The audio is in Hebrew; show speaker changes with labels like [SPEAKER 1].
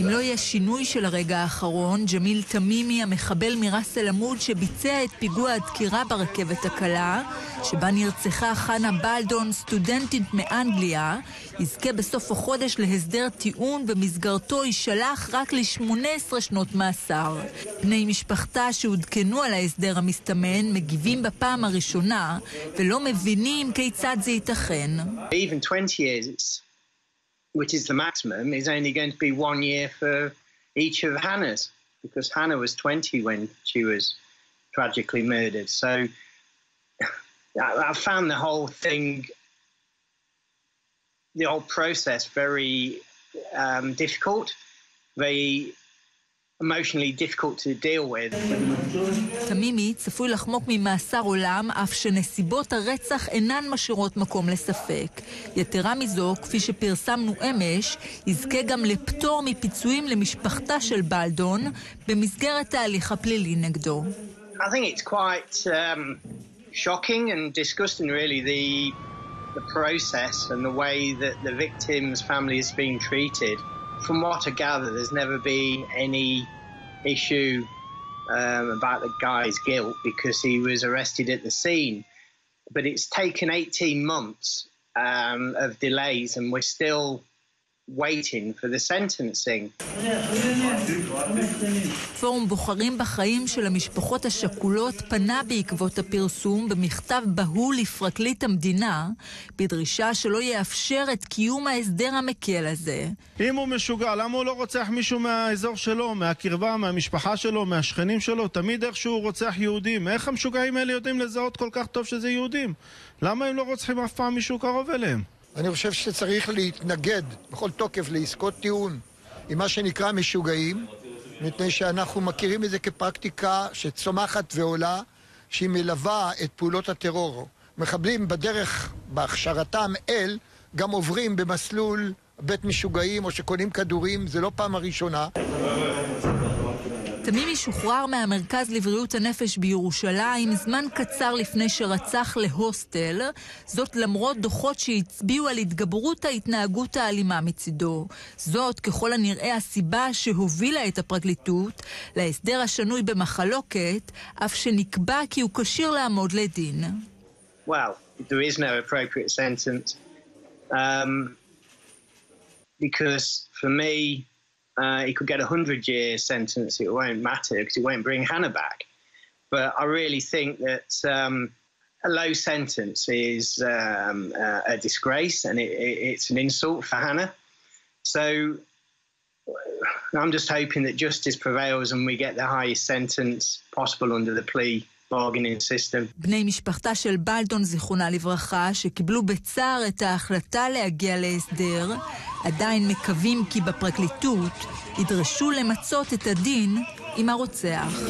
[SPEAKER 1] אם לא יהיה שינוי של הרגע האחרון, ג'מיל תמימי, המחבל מראס אל עמוד שביצע את פיגוע הדקירה ברכבת הקלה, שבה נרצחה חנה בלדון, סטודנטית מאנגליה, יזכה בסוף החודש להסדר טיעון, במסגרתו יישלח רק ל-18 שנות מאסר. בני משפחתה שעודכנו על ההסדר המסתמן מגיבים בפעם הראשונה, ולא מבינים כיצד זה ייתכן.
[SPEAKER 2] Even 20 years, which is the maximum, is only going to be one year for each of Hannah's, because Hannah was 20 when she was tragically murdered. So I found the whole thing, the whole process, very um, difficult, very
[SPEAKER 1] תמימי צפוי לחמוק ממאסר עולם, אף שנסיבות הרצח אינן משאירות מקום לספק. יתרה מזו, כפי שפרסמנו אמש, יזכה גם לפטור מפיצויים למשפחתה של בלדון במסגרת ההליך הפלילי נגדו.
[SPEAKER 2] I think it's quite um, shocking and disgusting, really, the, the process and the way that the victim's family is being treated. From what I gather, there's never been any issue um, about the guy's guilt because he was arrested at the scene. But it's taken 18 months um, of delays, and we're still waiting for the sentencing.
[SPEAKER 1] פורום בוחרים בחיים של המשפחות השכולות פנה בעקבות הפרסום במכתב בהול לפרקליט המדינה, בדרישה שלא יאפשר את קיום ההסדר המקל הזה.
[SPEAKER 3] אם הוא משוגע, למה הוא לא רוצח מישהו מהאזור שלו, מהקרבה, מהמשפחה שלו, מהשכנים שלו? תמיד איכשהו הוא רוצח יהודים. איך המשוגעים האלה יודעים לזהות כל כך טוב שזה יהודים? למה הם לא רוצחים אף פעם מישהו קרוב אליהם?
[SPEAKER 4] אני חושב שצריך להתנגד בכל תוקף לעסקות טיעון עם מה שנקרא משוגעים, מפני שאנחנו מכירים את זה כפרקטיקה שצומחת ועולה, שהיא מלווה את פעולות הטרור. מחבלים בדרך, בהכשרתם אל, גם עוברים במסלול בית משוגעים או שקונים כדורים, זה לא פעם הראשונה.
[SPEAKER 1] תמימי שוחרר מהמרכז לבריאות הנפש בירושלים זמן קצר לפני שרצח להוסטל, זאת למרות דוחות שהצביעו על התגברות ההתנהגות האלימה מצידו. זאת ככל הנראה הסיבה שהובילה את הפרקליטות להסדר השנוי במחלוקת, אף שנקבע כי הוא כשיר לעמוד לדין.
[SPEAKER 2] Well, there is no appropriate sentence. Um, because for me, Uh, he could get a 100 year sentence, it won't matter because it won't bring Hannah back. But I really think that um, a low sentence is um, uh, a disgrace and it, it, it's an insult for Hannah. So I'm just hoping that justice prevails and we get the highest sentence possible under the plea
[SPEAKER 1] בני משפחתה של בלדון, זיכרונה לברכה, שקיבלו בצער את ההחלטה להגיע להסדר, עדיין מקווים כי בפרקליטות ידרשו למצות את הדין עם הרוצח.